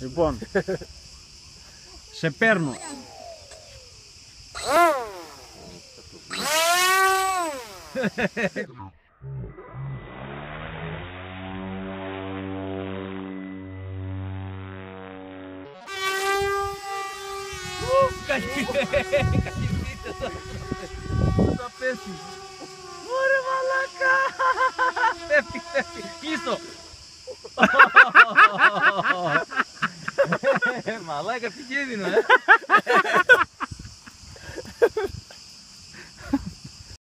Λοιπόν, σε παίρνω. Θα πέσει. Ωραία μαλάκα. Πέφτει, πέφτει. Κλείστο. É, Malaga é pedido, não é?